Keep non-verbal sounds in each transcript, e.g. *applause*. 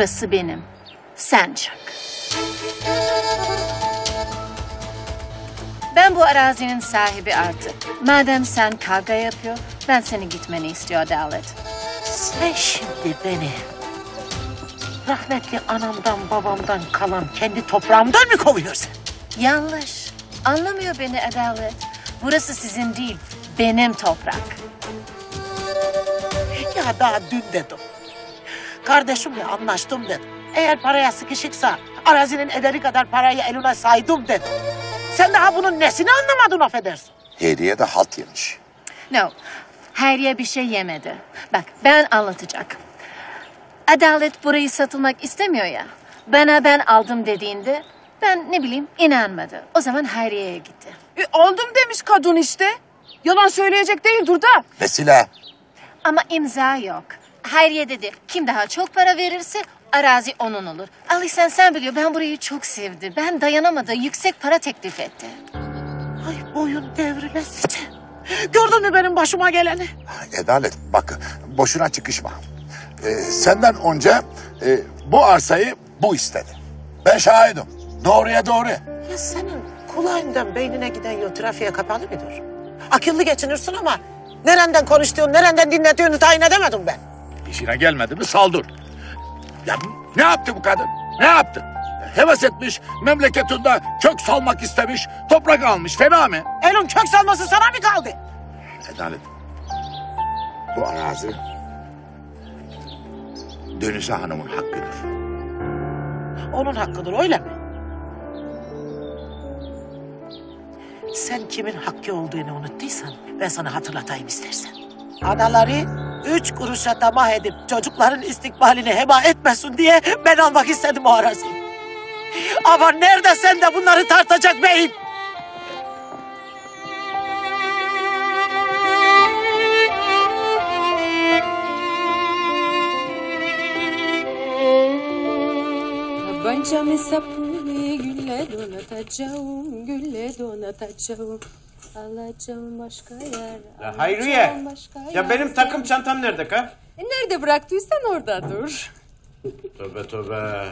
Burası benim. Sen çık. Ben bu arazinin sahibi artık. Madem sen kavga yapıyor, ben seni gitmeni istiyor Adalet. Sen şimdi beni rahmetli anamdan babamdan kalan kendi toprağımdan mı kovuyorsun? Yanlış. Anlamıyor beni Adalet. Burası sizin değil, benim toprak. Ya daha dün dedim. Kardeşimle anlaştım dedim. Eğer paraya sıkışıksa arazinin ederi kadar parayı eline saydım dedim. Sen daha bunun nesini anlamadın affedersin. Hediye de halt yemiş. No, Hayriye bir şey yemedi. Bak, ben anlatacak. Adalet burayı satılmak istemiyor ya. Bana ben aldım dediğinde ben ne bileyim inanmadı. O zaman Hayriye'ye gitti. E, aldım demiş kadın işte. Yalan söyleyecek değildir da. Vesile. Ama imza yok. Hayriye dedi kim daha çok para verirse arazi onun olur. Ali sen sen biliyor ben burayı çok sevdi. Ben dayanamadı yüksek para teklif etti. Ay boyun devrilesice. Gördün mü benim başıma geleni? Adalet bak boşuna çıkışma. Ee, senden önce e, bu arsayı bu istedi. Ben şahidim. Doğruya doğru. Ya senin kulağından beynine giden yol trafiğe kapalı mıdır? Akıllı geçinirsin ama nereden konuştuğunu, nereden dinlediğini tayin edemedim ben. İşine gelmedi mi saldır. Ya ne yaptı bu kadın? Ne yaptı? Heves etmiş, memleketinde kök salmak istemiş, toprak almış. Fena mı? Elin kök salması sana mı kaldı? Adalet. Bu arazi Dönüse Hanım'ın hakkıdır. Onun hakkıdır öyle mi? Sen kimin hakkı olduğunu unuttuysan ben sana hatırlatayım istersen. Anaları üç kuruşa tamah edip çocukların istikbalini heba etmesin diye ben almak istedim o araziyi. Ama nerede sen de bunları tartacak beyin? Tabancamı sapını gülle donatacağım, gülle donatacağım. Alacağım başka yer. Ya Hayriye. başka yer. Ya benim takım çantam nerede ka? E, nerede bıraktıysan orada dur. Tövbe tövbe.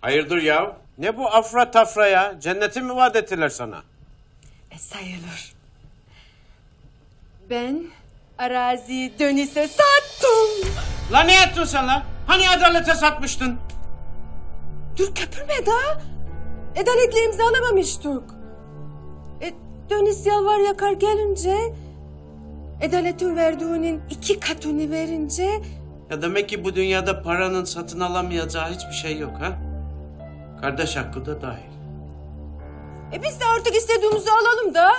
Hayırdır ya? Ne bu afra tafra ya? Cenneti mi vaat ettiler sana? E, sayılır. Ben araziyi dönise sattım. La ne ettin sen la? Hani adalete satmıştın? Dur köpürme daha. Adaletle imzalamamıştık. Dönis yalvar yakar gelince... Adaletin verdiğinin iki katını verince... Ya demek ki bu dünyada paranın satın alamayacağı hiçbir şey yok ha? Kardeş hakkı da dahil. E biz de artık istediğimizi alalım da.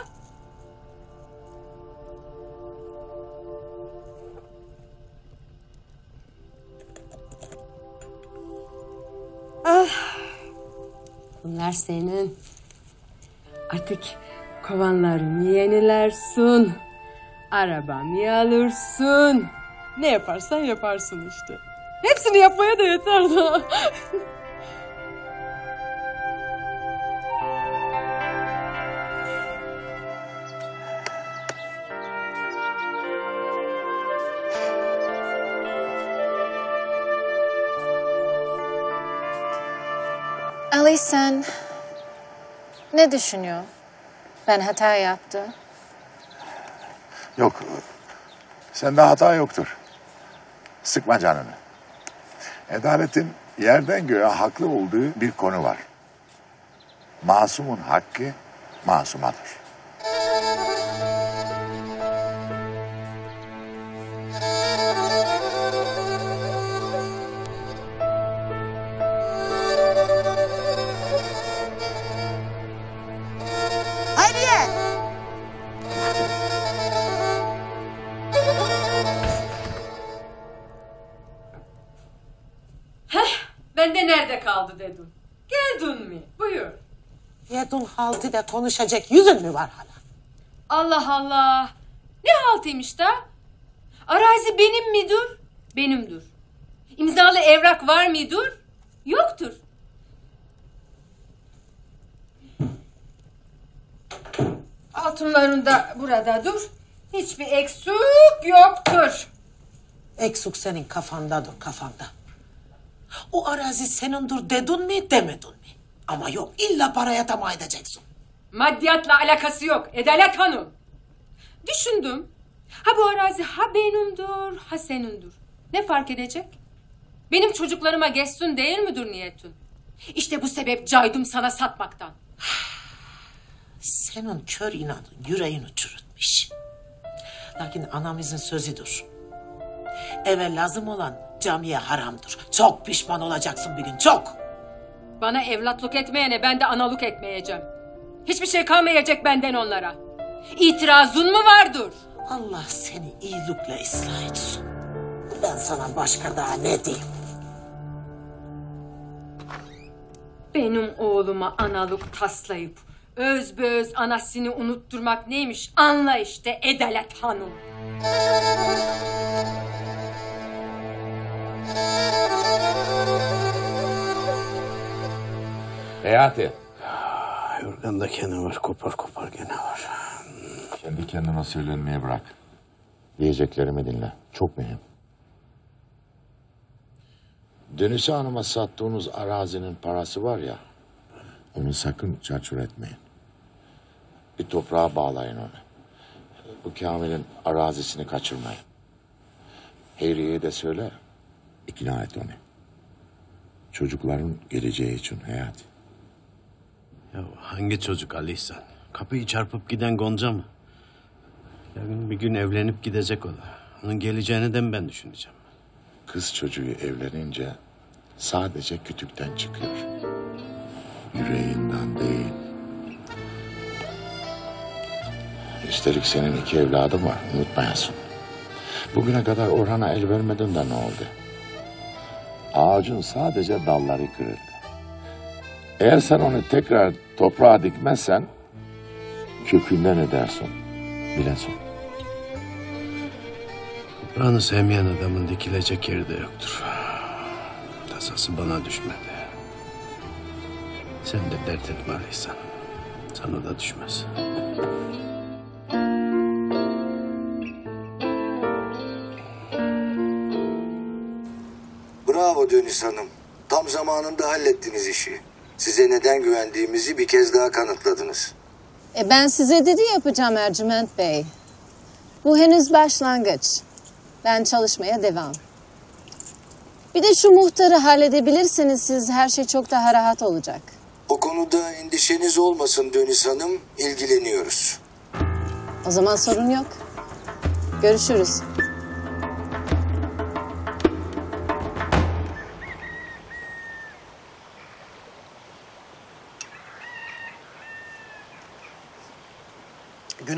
Ah. Bunlar senin. Artık kovanlarımı yenilersin. Arabamı alırsın. Ne yaparsan yaparsın işte. Hepsini yapmaya da yeter daha. Ali sen ne düşünüyor? Ben hata yaptı. Yok. Sende hata yoktur. Sıkma canını. Adaletin yerden göğe haklı olduğu bir konu var. Masumun hakkı masumadır. Da konuşacak yüzün mü var hala? Allah Allah. Ne haltıymış da? Arazi benim midir? Benimdir. İmzalı evrak var mıdır? Yoktur. Altınların da burada dur. Hiçbir eksik yoktur. Eksuk senin kafandadır kafanda. O arazi senindir dedin mi demedin mi? Ama yok illa paraya tamah edeceksin. Maddiyatla alakası yok Edalet Hanım. Düşündüm. Ha bu arazi ha benimdir ha senindir. Ne fark edecek? Benim çocuklarıma geçsin değil müdür niyetin? İşte bu sebep caydım sana satmaktan. *sighs* Senin kör inadın yüreğini çürütmüş. Lakin anamızın sözüdür. Eve lazım olan camiye haramdır. Çok pişman olacaksın bir gün çok. Bana evlatlık etmeyene ben de analık etmeyeceğim. Hiçbir şey kalmayacak benden onlara. İtirazın mı vardır? Allah seni iyilikle ıslah etsin. Ben sana başka daha ne diyeyim? Benim oğluma analık taslayıp özböz anasını unutturmak neymiş anla işte Edalet Hanım. Hayati. Yorganda gene var, kopar kopar gene var. Kendi kendine söylenmeye bırak. Diyeceklerimi dinle. Çok mühim. Dönüşü Hanım'a sattığınız arazinin parası var ya... ...onu sakın çarçur etmeyin. Bir toprağa bağlayın onu. Bu Kamil'in arazisini kaçırmayın. Hayriye'ye de söyle, ikna et onu. Çocukların geleceği için hayat. Ya hangi çocuk Ali İhsan? Kapıyı çarpıp giden Gonca mı? Yarın bir gün evlenip gidecek o da. Onun geleceğini de mi ben düşüneceğim? Kız çocuğu evlenince sadece kütükten çıkıyor. Yüreğinden değil. Üstelik senin iki evladın var, unutmayasın. Bugüne kadar Orhan'a el vermedin de ne oldu? Ağacın sadece dalları kırıldı. Eğer sen onu tekrar toprağa dikmezsen kökünden edersin. Bilesin. Toprağını sevmeyen adamın dikilecek yeri de yoktur. Tasası bana düşmedi. Sen de dert etme. Sana da düşmez. Bravo Dönüs Hanım. Tam zamanında hallettiniz işi. Size neden güvendiğimizi bir kez daha kanıtladınız. E ben size dedi yapacağım Ercüment Bey. Bu henüz başlangıç. Ben çalışmaya devam. Bir de şu muhtarı halledebilirseniz siz her şey çok daha rahat olacak. O konuda endişeniz olmasın Dönüs Hanım. ilgileniyoruz. O zaman sorun yok. Görüşürüz.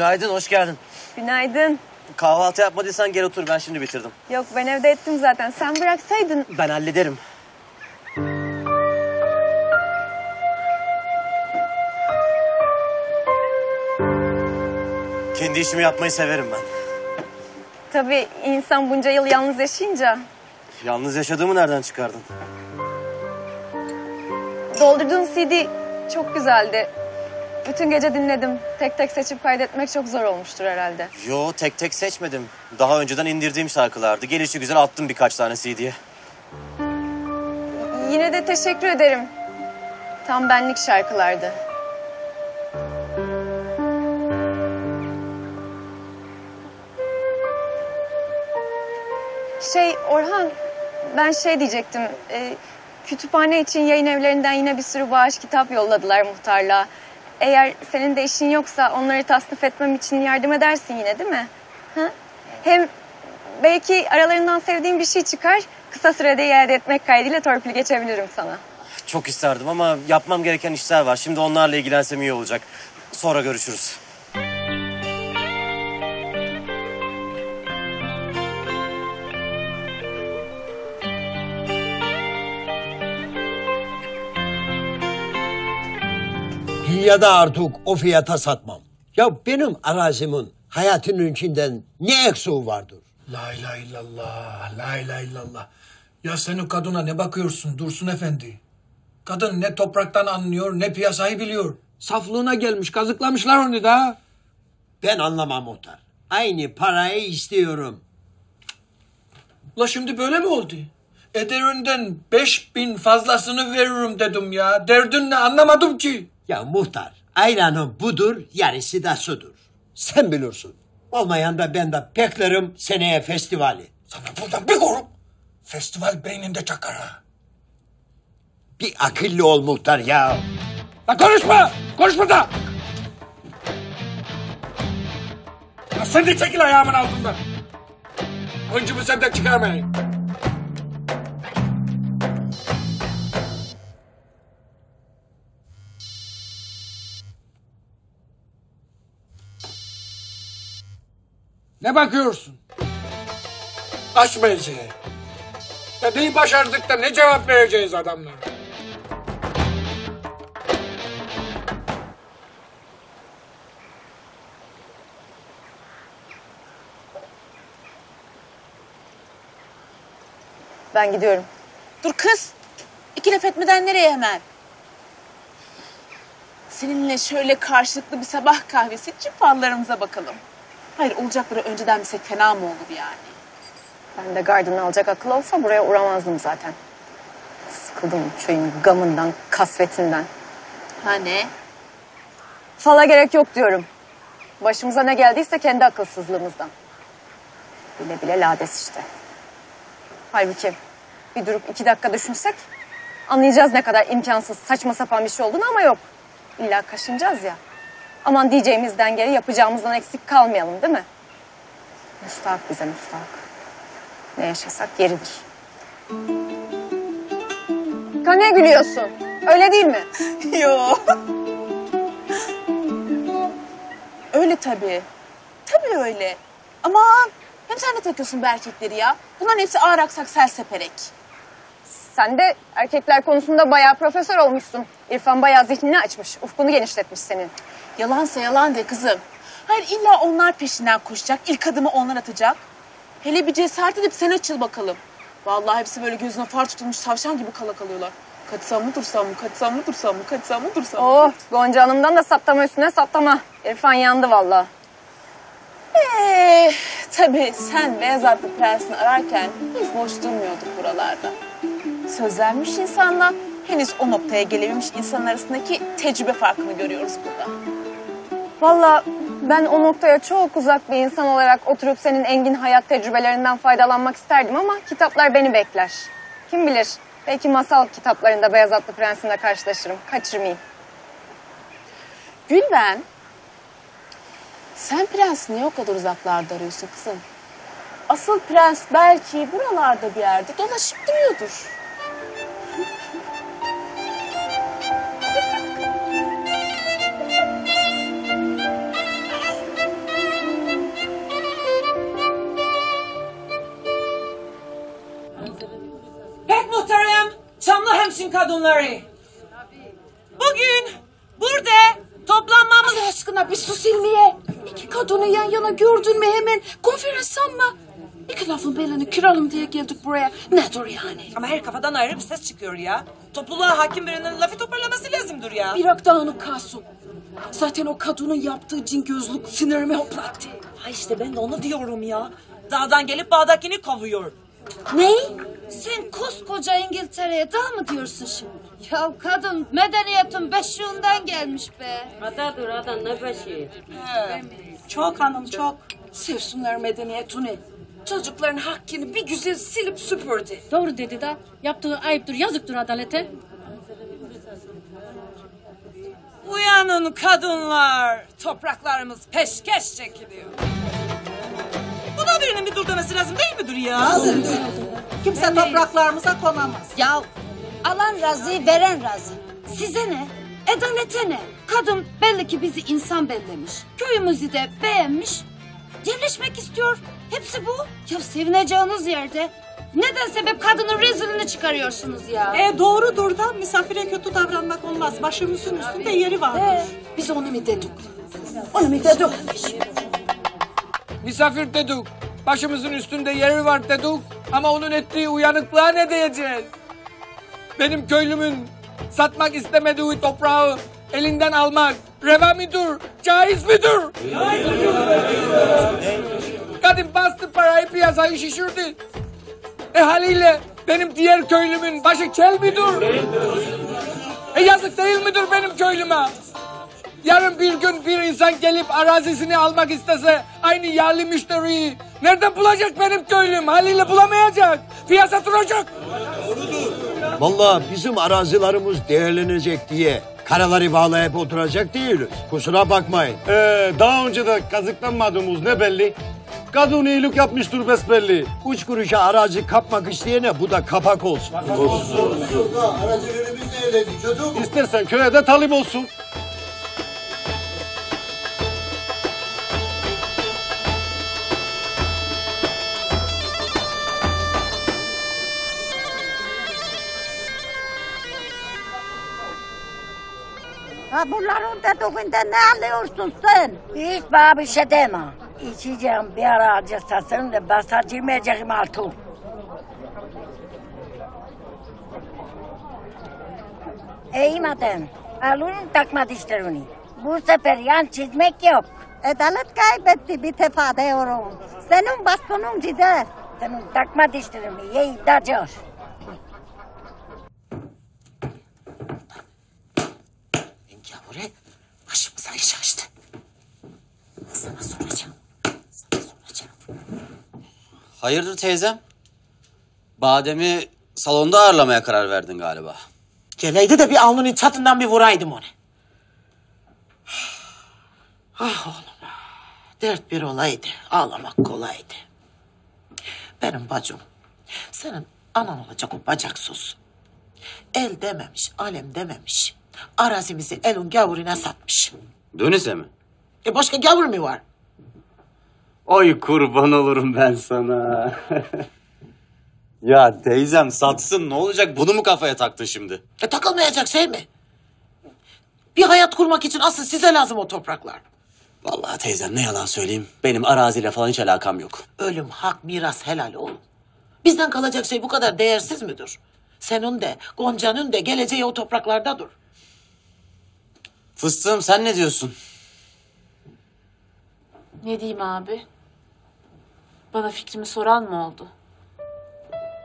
Günaydın, hoş geldin. Günaydın. Kahvaltı yapmadıysan gel otur, ben şimdi bitirdim. Yok ben evde ettim zaten. Sen bıraksaydın. Ben hallederim. Kendi işimi yapmayı severim ben. Tabii insan bunca yıl yalnız yaşayınca. Yalnız yaşadığımı nereden çıkardın? Doldurduğun CD çok güzeldi. Bütün gece dinledim. Tek tek seçip kaydetmek çok zor olmuştur herhalde. Yo, tek tek seçmedim. Daha önceden indirdiğim şarkılardı. Gelişi güzel attım birkaç tane CD'ye. Yine de teşekkür ederim. Tam benlik şarkılardı. Şey Orhan, ben şey diyecektim. e, kütüphane için yayın evlerinden yine bir sürü bağış kitap yolladılar muhtarlığa. Eğer senin de işin yoksa onları tasnif etmem için yardım edersin yine değil mi? Ha? Hem belki aralarından sevdiğim bir şey çıkar. Kısa sürede iade etmek kaydıyla torpil geçebilirim sana. Çok isterdim ama yapmam gereken işler var. Şimdi onlarla ilgilensem iyi olacak. Sonra görüşürüz. Dünyada artık o fiyata satmam. Ya benim arazimin hayatının içinden ne eksiği vardır? La ilahe illallah, la ilahe illallah. Ya sen o kadına ne bakıyorsun Dursun Efendi? Kadın ne topraktan anlıyor ne piyasayı biliyor. Saflığına gelmiş kazıklamışlar onu da. Ben anlamam muhtar. Aynı parayı istiyorum. La şimdi böyle mi oldu? Ederinden beş bin fazlasını veririm dedim ya. Derdin ne anlamadım ki. Ya muhtar, ayranın budur, yarısı da sudur. Sen bilirsin. Olmayan da ben de beklerim seneye festivali. Sana buradan bir korum. Festival beyninde çakar ha. Bir akıllı ol muhtar ya. Lan konuşma! Konuşma da! Ya sen de çekil ayağımın altından. Hıncımı senden çıkarmayın. Ne bakıyorsun? Aç mevziye. Ya neyi başardık da ne cevap vereceğiz adamlara? Ben gidiyorum. Dur kız. İki laf etmeden nereye hemen? Seninle şöyle karşılıklı bir sabah kahvesi içip fallarımıza bakalım. Hayır olacakları önceden bilsek fena mı olur yani? Ben de gardını alacak akıl olsa buraya uğramazdım zaten. Sıkıldım şeyin gamından, kasvetinden. Ha ne? Fala gerek yok diyorum. Başımıza ne geldiyse kendi akılsızlığımızdan. Bile bile lades işte. Halbuki bir durup iki dakika düşünsek anlayacağız ne kadar imkansız, saçma sapan bir şey olduğunu ama yok. İlla kaşınacağız ya. Aman diyeceğimizden geri yapacağımızdan eksik kalmayalım değil mi? Müstahak bize müstahak. Ne yaşasak yeridir. Kane gülüyorsun. Öyle değil mi? *laughs* Yo. öyle tabii. Tabii öyle. Ama hem sen de takıyorsun bu erkekleri ya. Bunların hepsi ağır aksak selseperek. Sen de erkekler konusunda bayağı profesör olmuşsun. İrfan bayağı zihnini açmış, ufkunu genişletmiş senin. Yalansa yalan de kızım. Hayır illa onlar peşinden koşacak. ilk adımı onlar atacak. Hele bir cesaret edip sen açıl bakalım. Vallahi hepsi böyle gözüne far tutulmuş tavşan gibi kala kalıyorlar. Kaçsam mı dursam mı, kaçsam mı dursam mı, kaçsam mı dursam mı? Oh, Gonca Hanım'dan da saplama üstüne saplama. İrfan yandı vallahi. Ee, tabii sen beyaz atlı prensini ararken biz boş durmuyorduk buralarda. Sözlenmiş insanla henüz o noktaya gelememiş insan arasındaki tecrübe farkını görüyoruz burada. Vallahi ben o noktaya çok uzak bir insan olarak oturup senin engin hayat tecrübelerinden faydalanmak isterdim ama kitaplar beni bekler. Kim bilir, belki masal kitaplarında Beyaz Atlı Prens'imle karşılaşırım, kaçırmayayım. Gülben, sen prensi niye o kadar uzaklarda arıyorsun kızım? Asıl prens belki buralarda bir yerde dolaşıp duruyordur. Hemşin kadınları. Bugün burada toplanmamız aşkına bir sus ilmiye. İki kadını yan yana gördün mü hemen konferans sanma. İki lafın belini kıralım diye geldik buraya. Nedir yani? Ama her kafadan ayrı bir ses çıkıyor ya. Topluluğa hakim birinin lafı toparlaması lazımdır ya. Bırak dağınık Kasum. Zaten o kadının yaptığı cin gözlük sinirimi hoplattı. Ha işte ben de onu diyorum ya. Dağdan gelip bağdakini kovuyor. Ne? Sen koskoca İngiltere'ye dağ mı diyorsun şimdi? Ya kadın medeniyetin beşiğinden gelmiş be. Adadır ada ne beşiği? Çok hanım çok. Sevsunlar medeniyetini. Çocukların hakkını bir güzel silip süpürdü. Doğru dedi da. Yaptığı ayıptır, yazıktır adalete. Uyanın kadınlar. Topraklarımız peşkeş çekiliyor. Bu da birinin bir dur demesi lazım değil midir ya? Lazımdır. Kimse topraklarımıza konamaz. Ya alan razı, veren razı. Size ne? Adalete ne? Kadın belli ki bizi insan bellemiş. Köyümüzü de beğenmiş. Yerleşmek istiyor. Hepsi bu. Ya sevineceğiniz yerde. Neden sebep kadının rezilini çıkarıyorsunuz ya? E doğrudur da misafire kötü davranmak olmaz. Başımızın üstünde yeri vardır. Biz onu mu dedik? Onu mu dedik? Misafir dedik. Başımızın üstünde yeri var dedik. Ama onun ettiği uyanıklığa ne diyeceğiz? Benim köylümün satmak istemediği toprağı elinden almak reva midir, caiz midir? Kadın bastı parayı piyasayı şişirdi. E haliyle Benim diğer köylümün başı kel midir? E yazık değil midir benim köylüme? Yarın bir gün bir insan gelip arazisini almak istese aynı yerli müşteriyi nereden bulacak benim köylüm? Haliyle bulamayacak. Piyasa duracak. Vallahi bizim arazilerimiz değerlenecek diye karaları bağlayıp oturacak değiliz. Kusura bakmayın. Ee, daha önce de kazıklanmadığımız ne belli? Kadın iyilik yapmıştır besbelli. Üç kuruşa arazi kapmak isteyene bu da kapak olsun. Arazilerimiz nerede çocuğum? İstersen köye de talip olsun. Ha bunların dediğinde ne alıyorsun sen? Hiç bana bir şey deme. İçeceğim bir ara acısasın da basacımayacağım artık. İyi madem. Alırım takma dişlerini. Bu sefer yan çizmek yok. Adalet kaybetti bir defa diyorum. Senin bastonun gider. Senin takma dişlerini ye iddiacı. Başımıza iş açtı. Sana soracağım. Hayırdır teyzem? Badem'i salonda ağırlamaya karar verdin galiba. Geleydi de bir alnının çatından bir vuraydım onu. Ah oğlum. Dert bir olaydı. Ağlamak kolaydı. Benim bacım. Senin anan olacak o bacaksız. El dememiş, alem dememiş. Arazimizi elin gavuruna satmış. Dönüse mi? E başka gavur mu var? Oy kurban olurum ben sana. *laughs* ya teyzem satsın ne olacak bunu mu kafaya taktın şimdi? E takılmayacak şey mi? Bir hayat kurmak için asıl size lazım o topraklar. Vallahi teyzem ne yalan söyleyeyim. Benim araziyle falan hiç alakam yok. Ölüm, hak, miras helal oğlum. Bizden kalacak şey bu kadar değersiz midir? Senin de, Gonca'nın da geleceği o topraklardadır. Fıstığım sen ne diyorsun? Ne diyeyim abi? Bana fikrimi soran mı oldu?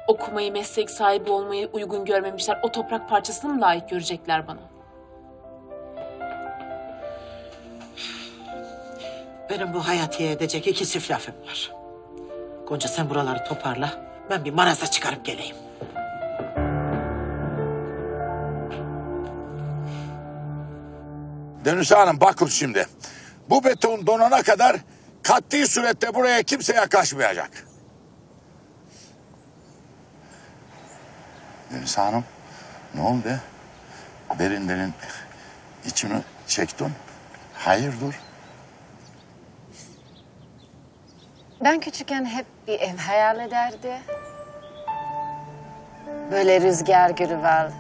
Okumayı, meslek sahibi olmayı uygun görmemişler. O toprak parçasını mı layık görecekler bana? Benim bu hayatiye edecek iki çift lafım var. Gonca sen buraları toparla. Ben bir maraza çıkarıp geleyim. Dönüş Hanım bakın şimdi. Bu beton donana kadar katli surette buraya kimse yaklaşmayacak. Deniz Hanım ne oldu? Derin derin içini çektin. Hayırdır? Ben küçükken hep bir ev hayal ederdi. Böyle rüzgar gülü var.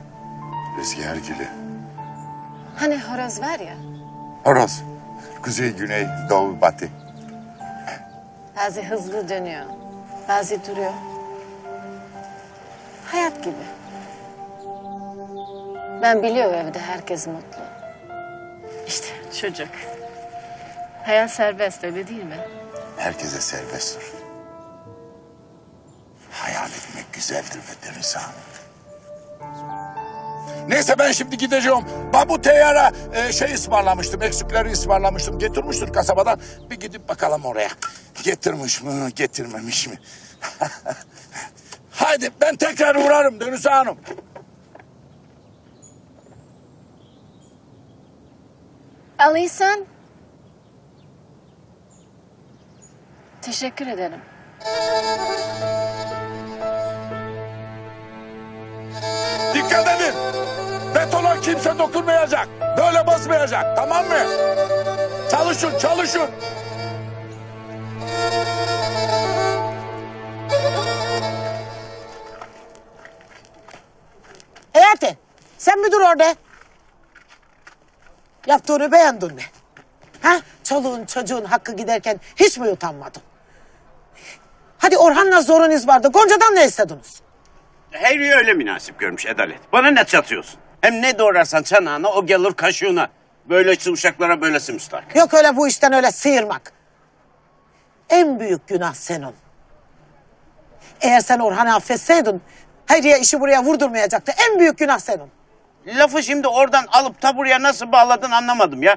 Rüzgar gülü. Hani horoz var ya. Horoz. Kuzey, güney, doğu, batı. Bazı hızlı dönüyor. Bazı duruyor. Hayat gibi. Ben biliyorum evde herkes mutlu. İşte çocuk. Hayat serbest öyle değil mi? Herkese serbesttir. Hayal etmek güzeldir be Deniz Hanım. Neyse ben şimdi gideceğim. Ben bu teyyara e, şey ısmarlamıştım. Eksikleri ısmarlamıştım. Getirmiştir kasabadan. Bir gidip bakalım oraya. Getirmiş mi, getirmemiş mi? *laughs* Haydi ben tekrar uğrarım Dönüs Hanım. Ali sen? Teşekkür ederim. Dikkat edin. Betona kimse dokunmayacak. Böyle basmayacak. Tamam mı? Çalışın, çalışın. Hayati sen mi dur orada? Yaptığını beğendin mi? Ha? Çoluğun çocuğun hakkı giderken hiç mi utanmadın? Hadi Orhan'la zorunuz vardı. Gonca'dan ne istediniz? Hayri öyle münasip görmüş Adalet. Bana ne çatıyorsun? Hem ne doğrarsan çanağına o gelir kaşığına. Böylesi uşaklara böylesi müstahak. Yok öyle bu işten öyle sıyırmak. En büyük günah senin. Eğer sen Orhan'ı affetseydin Hayriye işi buraya vurdurmayacaktı. En büyük günah senin. Lafı şimdi oradan alıp ta buraya nasıl bağladın anlamadım ya.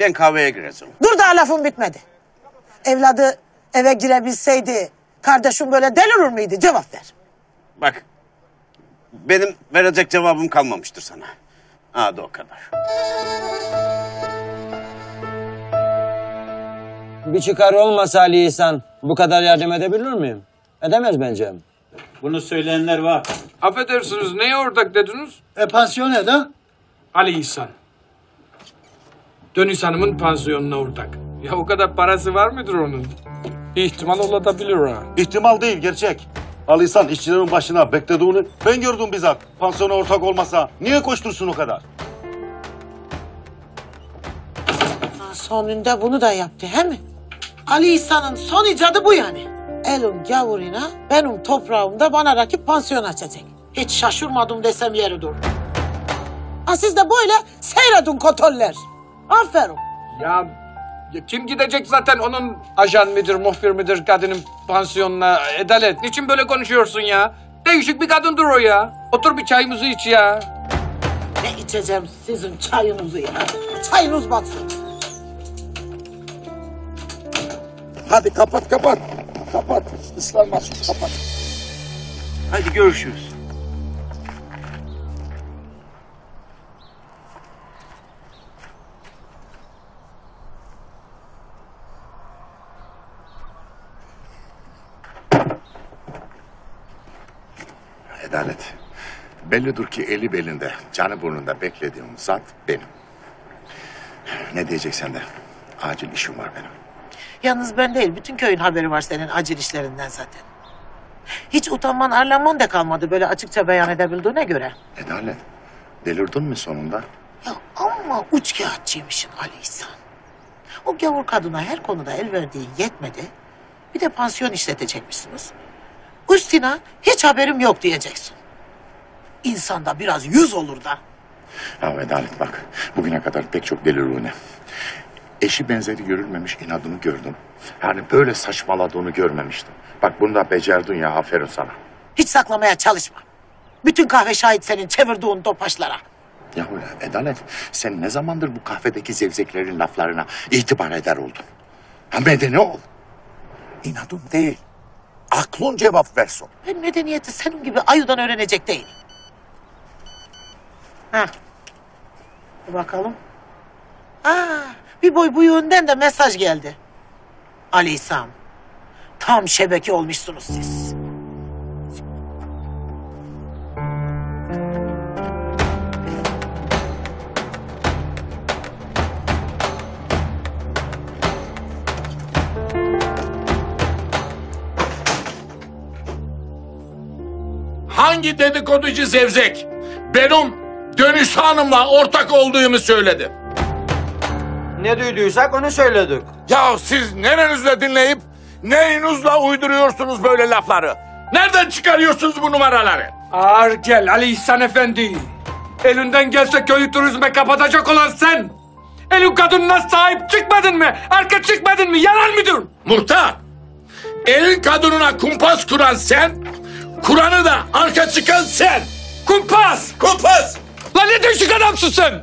Ben kahveye gireceğim. Dur daha lafım bitmedi. Evladı eve girebilseydi kardeşim böyle delirir miydi? Cevap ver. Bak benim verecek cevabım kalmamıştır sana. Hadi o kadar. Bir çıkar olmasa Ali İhsan bu kadar yardım edebilir miyim? Edemez bence. Bunu söyleyenler var. Affedersiniz neye ortak dediniz? E pansiyon da? Ali İhsan. Dönüş Hanım'ın pansiyonuna ortak. Ya o kadar parası var mıdır onun? İhtimal olabilir ha. İhtimal değil gerçek. Alisan işçilerin başına beklediğini ben gördüm bizzat. Pansiyona ortak olmasa niye koştursun o kadar? Sonunda bunu da yaptı he mi? Ali İhsan'ın son icadı bu yani. Elin gavuruna benim toprağımda bana rakip pansiyon açacak. Hiç şaşırmadım desem yeridir. Ha siz de böyle seyredin kotoller. Aferin. Ya, ya kim gidecek zaten onun ajan mıdır, muhbir midir kadının pansiyonuna? Edalet, niçin böyle konuşuyorsun ya? Değişik bir kadındır o ya. Otur bir çayımızı iç ya. Ne içeceğim sizin çayınızı ya. Çayınız batsın. Hadi kapat kapat. Kapat. Islanmasın kapat. Hadi görüşürüz. Adalet. Bellidir ki eli belinde, canı burnunda beklediğim zat benim. Ne diyeceksen de acil işim var benim. Yalnız ben değil, bütün köyün haberi var senin acil işlerinden zaten. Hiç utanman, arlanman da kalmadı böyle açıkça beyan edebildiğine göre. Adalet, delirdin mi sonunda? Ya ama uç kağıtçıymışsın Ali İhsan. O gavur kadına her konuda el verdiğin yetmedi. Bir de pansiyon işletecekmişsiniz. Üstüne hiç haberim yok diyeceksin. İnsanda biraz yüz olur da. Ya Adalet bak, bugüne kadar pek çok delirliğine. Eşi benzeri görülmemiş inadını gördüm. Yani böyle saçmaladığını görmemiştim. Bak bunu da becerdin ya, aferin sana. Hiç saklamaya çalışma. Bütün kahve şahit senin çevirdiğin topaçlara. Ya Adalet, sen ne zamandır bu kahvedeki zevzeklerin laflarına itibar eder oldun? Ha medeni ol. İnadın değil. Aklın cevap versin. Ben medeniyeti senin gibi ayıdan öğrenecek değil. Ha. Bakalım. Aa, bir boy bu yönden de mesaj geldi. Ali İhsan. Tam şebeke olmuşsunuz siz. Hangi dedikoducu zevzek benim Dönüş Hanım'la ortak olduğumu söyledi? Ne duyduysak onu söyledik. Ya siz nerenizle dinleyip neyinizle uyduruyorsunuz böyle lafları? Nereden çıkarıyorsunuz bu numaraları? Ağır gel Ali İhsan Efendi. Elinden gelse köyü turizme kapatacak olan sen. Elin kadınına sahip çıkmadın mı? Arka çıkmadın mı? Yalan mıdır? Muhtar, elin kadınına kumpas kuran sen, Kur'an'ı da arka çıkan sen. Kumpas! Kumpas! Lan ne düşük adamsın sen?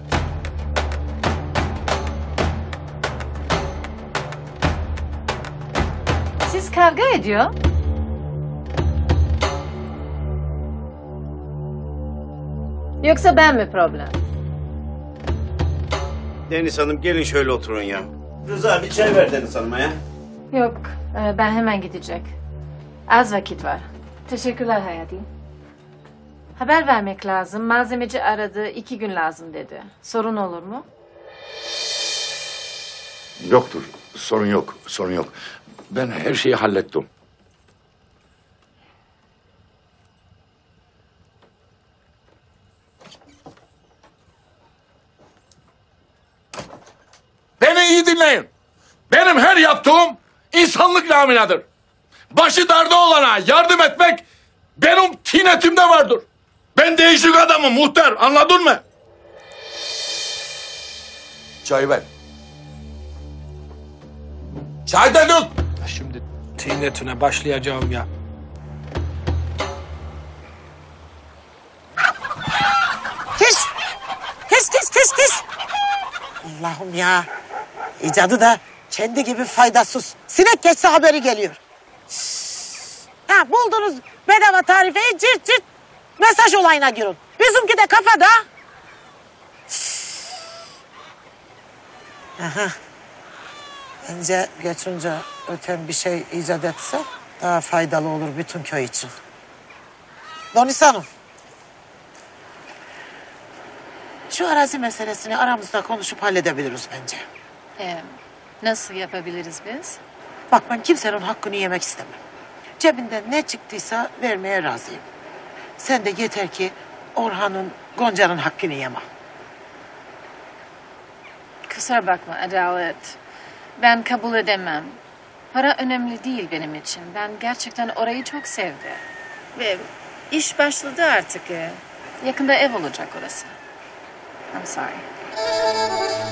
Siz kavga ediyor. Yoksa ben mi problem? Deniz Hanım gelin şöyle oturun ya. Rıza bir çay ver Deniz Hanım'a ya. Yok, e, ben hemen gidecek. Az vakit var. Teşekkürler Hayati. Haber vermek lazım. Malzemeci aradı. iki gün lazım dedi. Sorun olur mu? Yoktur, sorun yok, sorun yok. Ben her şeyi hallettim. Beni iyi dinleyin. Benim her yaptığım insanlık naminadır başı darda olana yardım etmek benim tinetimde vardır. Ben değişik adamım muhtar anladın mı? Çay ver. Çay da dök. Şimdi tinetine başlayacağım ya. Kes. Kes kes kes kes. Allah'ım ya. İcadı da kendi gibi faydasız. Sinek geçse haberi geliyor. Ha buldunuz bedava tarifeyi cırt cırt mesaj olayına girin. Bizimki de kafada. Aha. Bence geçince öten bir şey icat etse daha faydalı olur bütün köy için. Donis Hanım. Şu arazi meselesini aramızda konuşup halledebiliriz bence. Ee, nasıl yapabiliriz biz? Bak ben kimsenin hakkını yemek istemem. Cebinden ne çıktıysa vermeye razıyım. Sen de yeter ki Orhan'ın, Gonca'nın hakkını yeme. Kusura bakma Adalet. Ben kabul edemem. Para önemli değil benim için. Ben gerçekten orayı çok sevdim. Ve iş başladı artık. Yakında ev olacak orası. I'm sorry.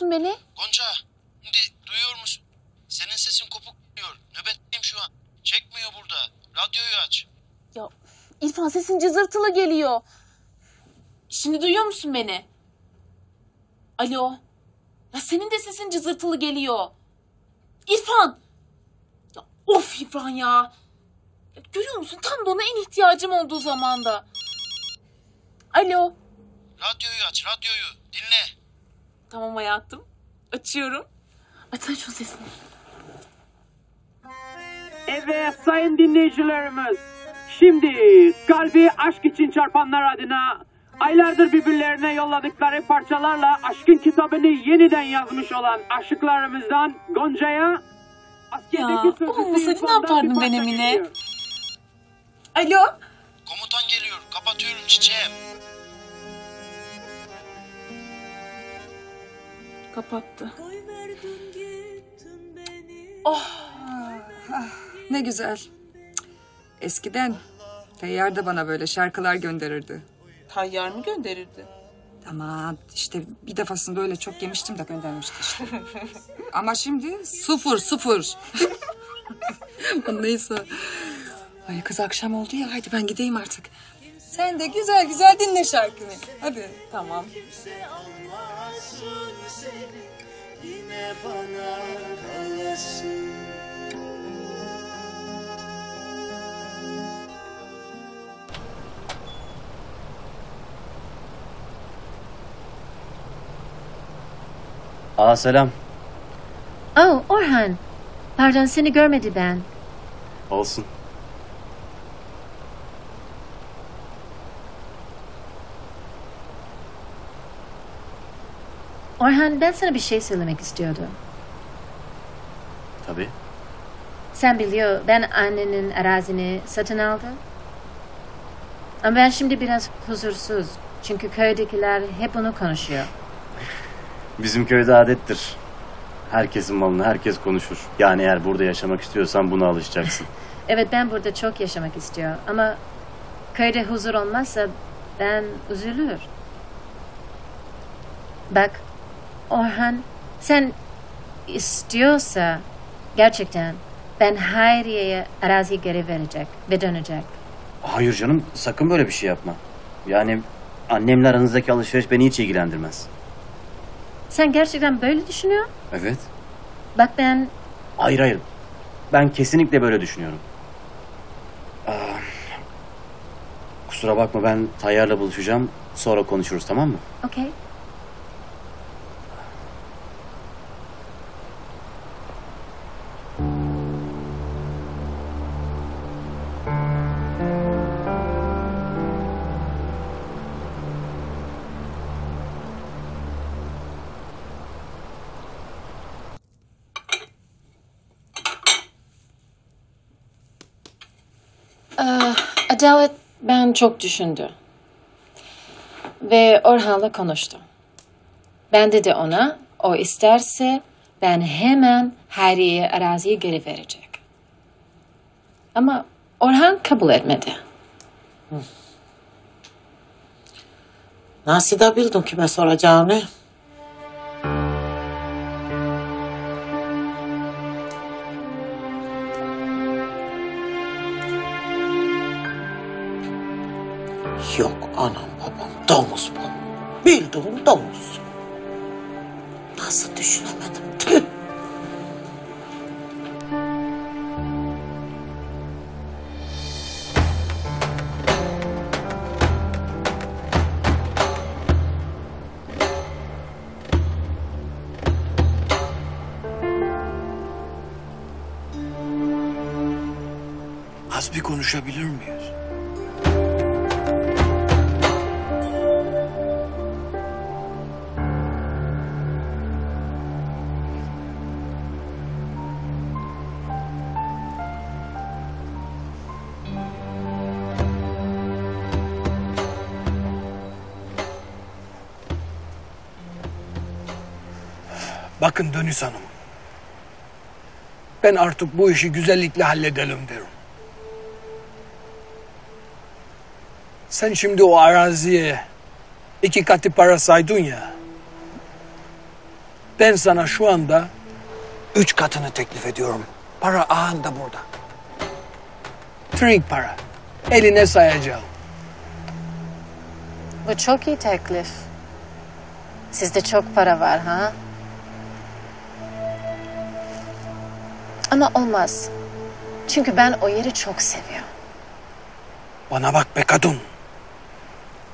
Musun beni? Gonca, şimdi duyuyor musun? Senin sesin kopuk geliyor. Nöbetteyim şu an. Çekmiyor burada. Radyoyu aç. Ya İrfan sesin cızırtılı geliyor. Şimdi duyuyor musun beni? Alo. Ya senin de sesin cızırtılı geliyor. İrfan. Ya, of İrfan ya. ya. Görüyor musun tam da ona en ihtiyacım olduğu zamanda. Alo. Radyoyu aç, radyoyu. Dinle. Tamam hayatım. Açıyorum. Açsana şu sesini. Evet sayın dinleyicilerimiz. Şimdi kalbi aşk için çarpanlar adına aylardır birbirlerine yolladıkları parçalarla aşkın kitabını yeniden yazmış olan aşıklarımızdan Gonca'ya askerdeki Ya, sözlüsü olmasaydı ne İrfan'dan bir yapardın ben Emine? Alo. Komutan geliyor. Kapatıyorum çiçeğim. Kapattı. Ne güzel. Eskiden Feyyar da bana böyle şarkılar gönderirdi. Tayyar mı gönderirdi? Ama işte bir defasında öyle çok yemiştim de göndermişti işte. Ama şimdi sıfır sıfır. *laughs* Neyse. Ay kız akşam oldu ya hadi ben gideyim artık. Sen de güzel güzel dinle şarkını. Hadi. Tamam. Yine bana kalasın Aa selam. Oh Orhan. Pardon seni görmedi ben. Olsun. Orhan ben sana bir şey söylemek istiyordum. Tabii. Sen biliyor ben annenin arazini satın aldım. Ama ben şimdi biraz huzursuz. Çünkü köydekiler hep onu konuşuyor. Bizim köyde adettir. Herkesin malını herkes konuşur. Yani eğer burada yaşamak istiyorsan buna alışacaksın. *laughs* Evet ben burada çok yaşamak istiyor ama köyde huzur olmazsa ben üzülür. Bak Orhan sen istiyorsa gerçekten ben Hayriye'ye arazi geri verecek ve dönecek. Hayır canım sakın böyle bir şey yapma. Yani annemle aranızdaki alışveriş beni hiç ilgilendirmez. Sen gerçekten böyle düşünüyor? Evet. Bak ben Hayır hayır. Ben kesinlikle böyle düşünüyorum. Aa, kusura bakma ben Tayyar'la buluşacağım. Sonra konuşuruz tamam mı? okey. Adalet ben çok düşündü. Ve Orhan'la konuştu. Ben dedi ona o isterse ben hemen Hayriye'ye araziyi geri verecek. Ama Orhan kabul etmedi. Nasıl da bildin kime soracağını? Yok anam babam domuz bu. Bildiğin domuz. Nasıl düşünemedim? Tüh. Bakın Dönüs Hanım. Ben artık bu işi güzellikle halledelim derim. Sen şimdi o araziye iki katı para saydın ya. Ben sana şu anda üç katını teklif ediyorum. Para ahanda burada. Trink para. Eline sayacağım. Bu çok iyi teklif. Sizde çok para var ha? Ama olmaz. Çünkü ben o yeri çok seviyorum. Bana bak be kadın.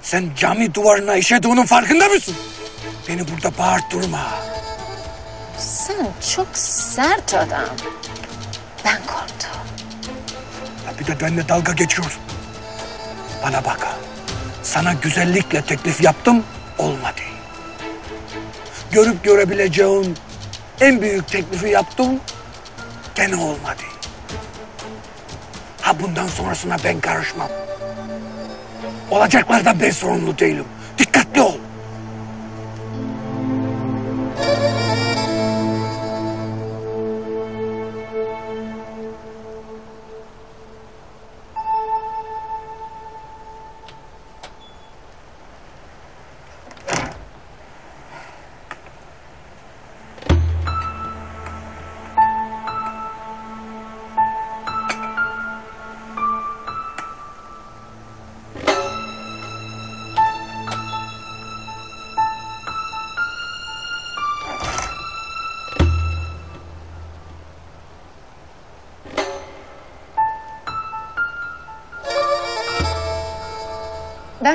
Sen cami duvarına işediğinin farkında mısın? Beni burada bağırttırma. Sen çok sert adam. Ben korktum. Ya bir de benimle dalga geçiyorsun. Bana bak. Sana güzellikle teklif yaptım, olmadı. Görüp görebileceğin en büyük teklifi yaptım, gene olmadı. Ha bundan sonrasına ben karışmam. Olacaklardan ben sorumlu değilim.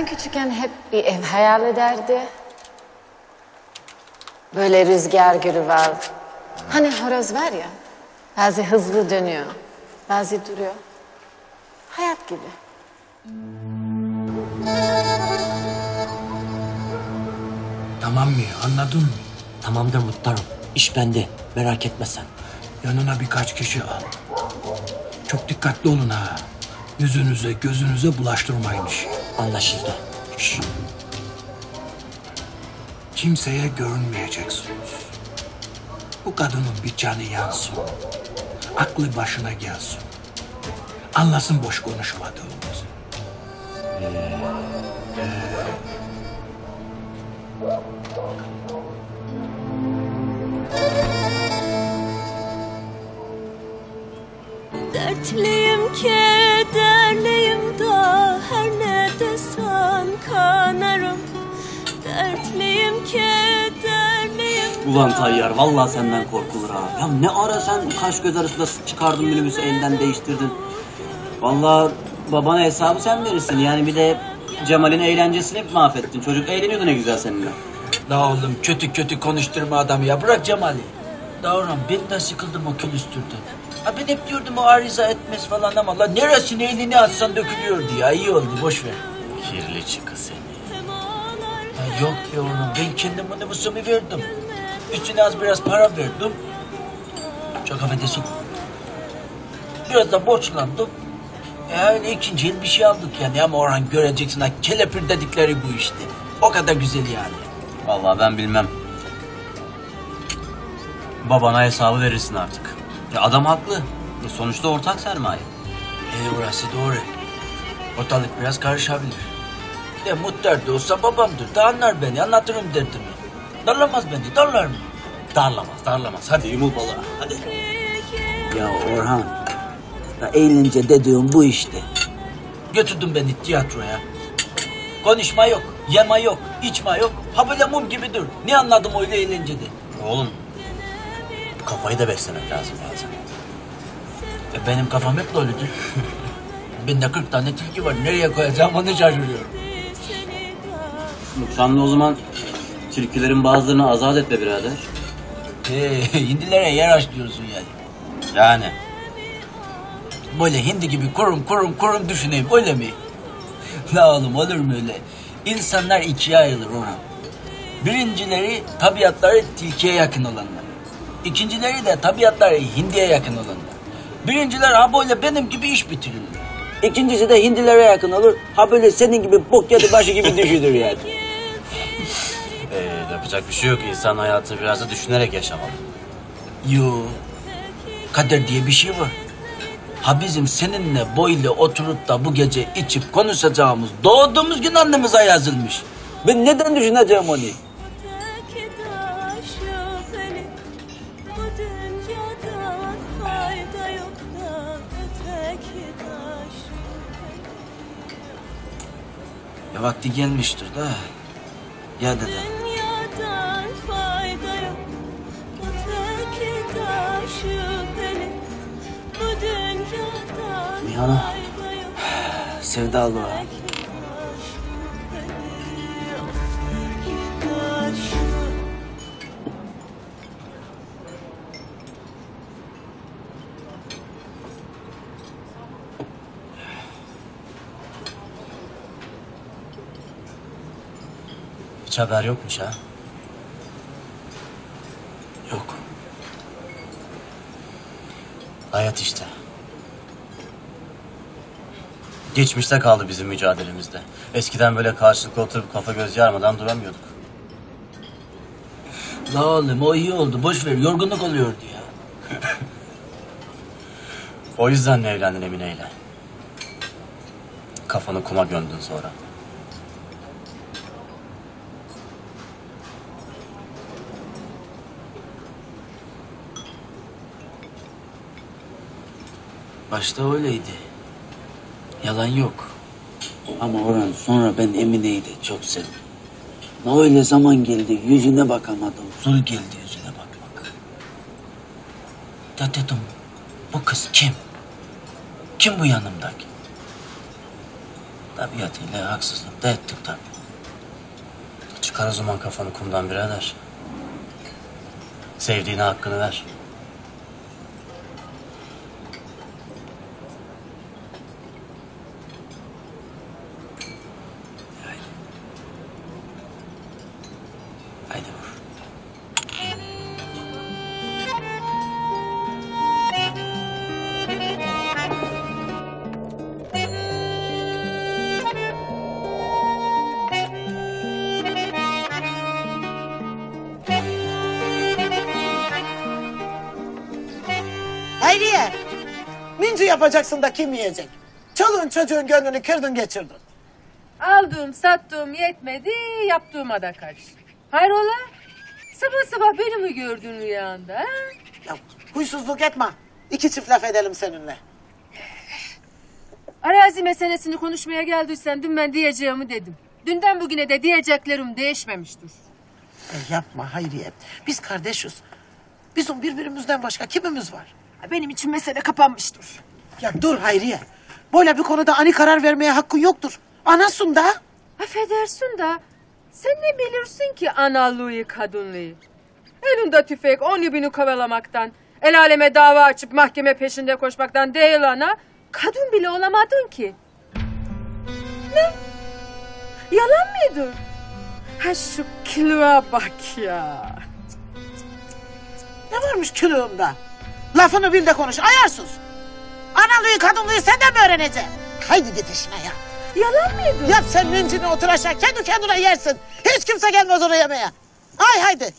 Ben küçükken hep bir ev hayal ederdi. Böyle rüzgar gülü var. Hani horoz var ya, bazı hızlı dönüyor, bazı duruyor. Hayat gibi. Tamam mı? Anladın mı? Tamamdır muhtarım. İş bende. Merak etme sen. Yanına birkaç kişi al. Çok dikkatli olun ha. Yüzünüze, gözünüze bulaştırmayın işi. Anlaşıldı. Şşş. Kimseye görünmeyeceksiniz. Bu kadının bir canı yansın. Aklı başına gelsin. Anlasın boş konuşmadığımızı. Dertliyim kederliyim da her desen kanarım Dertliyim kederliyim Ulan Tayyar vallahi senden korkulur ha. Ya ne ara sen kaş göz arasında çıkardın minibüsü elden değiştirdin. Vallahi babana hesabı sen verirsin. Yani bir de Cemal'in eğlencesini mahvettin. Çocuk eğleniyordu ne güzel seninle. La oğlum kötü kötü konuşturma adamı ya. Bırak Cemal'i. Davran ben de sıkıldım o külüstürden. Ha ben hep diyordum o ariza etmez falan ama la neresine elini atsan dökülüyordu ya. İyi oldu boş ver. Kirli çıkı seni. Ha, yok oğlum ben kendim minibüsümü verdim. Üstüne az biraz para verdim. Çok affedersin. Biraz da borçlandım. Yani ikinci yıl bir şey aldık yani ama Orhan göreceksin ha kelepir dedikleri bu işte. O kadar güzel yani. Vallahi ben bilmem. Babana hesabı verirsin artık. Ya adam haklı. Ya Sonuçta ortak sermaye. E orası doğru. Ortalık biraz karışabilir. De muhtar da olsa babamdır da anlar beni anlatırım derdimi. Darlamaz beni darlar mı? Darlamaz darlamaz hadi yumul balığa hadi. Ya Orhan. Ya eğlence dediğim bu işte. Götürdün beni tiyatroya. Konuşma yok, yema yok, içme yok. Ha böyle mum gibi dur. Ne anladım öyle eğlencede? Oğlum kafayı da beslemek lazım bazen. E benim kafam hep doludur. *laughs* Bende 40 tane tilki var. Nereye koyacağım onu şaşırıyorum. Sen de o zaman türkülerin bazılarını azat et be birader. He, *laughs* hindilere yer açlıyorsun yani. Yani. Böyle hindi gibi kurum kurum kurum düşüneyim öyle mi? *laughs* La oğlum olur mu öyle? İnsanlar ikiye ayrılır Orhan. Birincileri tabiatları tilkiye yakın olanlar. İkincileri de tabiatları hindiye yakın olanlar. Birinciler ha böyle benim gibi iş bitirirler. İkincisi de hindilere yakın olur. Ha böyle senin gibi bok yadı başı gibi *laughs* düşünür yani. Ee, yapacak bir şey yok. İnsan hayatı biraz da düşünerek yaşamalı. Yo, kader diye bir şey var. Ha bizim seninle böyle oturup da bu gece içip konuşacağımız doğduğumuz gün annemıza yazılmış. Ben neden düşüneceğim onu? Ya vakti gelmiştir da. Ya dede. Sevdalı ha. taşı Hiç haber yokmuş ha. Yok. Hayat işte. Geçmişte kaldı bizim mücadelemizde. Eskiden böyle karşılıklı oturup kafa göz yarmadan duramıyorduk. La oğlum o iyi oldu. Boş ver yorgunluk oluyordu ya. O yüzden mi evlendin Emine'yle? Kafanı kuma gömdün sonra. Başta öyleydi. Yalan yok. Ama Orhan sonra ben Emine'yi de çok sevdim. Ne öyle zaman geldi yüzüne bakamadım. Zul geldi yüzüne bakmak. Da dedim bu kız kim? Kim bu yanımdaki? Tabiatıyla haksızlık da ettik tabii. Çıkar o zaman kafanı kumdan birader. Sevdiğine hakkını ver. Yapacaksın da kim yiyecek? Çoluğun çocuğun gönlünü kırdın geçirdin. Aldığım sattığım yetmedi yaptığıma da karış. Hayrola? Sabah sabah beni mi gördün rüyanda? Ha? Ya huysuzluk etme. İki çift laf edelim seninle. Arazi meselesini konuşmaya geldiysen dün ben diyeceğimi dedim. Dünden bugüne de diyeceklerim değişmemiştir. E yapma Hayriye. Biz kardeşiz. Bizim birbirimizden başka kimimiz var? Benim için mesele kapanmıştır. Ya dur Hayriye. Böyle bir konuda ani karar vermeye hakkın yoktur. Anasın da. Affedersin da sen ne bilirsin ki analığı kadınlığı? Elinde tüfek on ibini kovalamaktan, el aleme dava açıp mahkeme peşinde koşmaktan değil ana. Kadın bile olamadın ki. Ne? Yalan mıydı? Ha şu kiloya bak ya. Ne varmış külüğümde? Lafını bil de konuş ayarsız. Analığı kadınlığı senden mi öğreneceksin? Haydi git işine ya. Yalan mıydı? Yap sen mincini otur aşağı kendi kendine yersin. Hiç kimse gelmez oraya yemeye. Ay haydi.